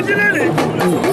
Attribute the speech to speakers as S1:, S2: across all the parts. S1: originally.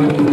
S1: Thank you.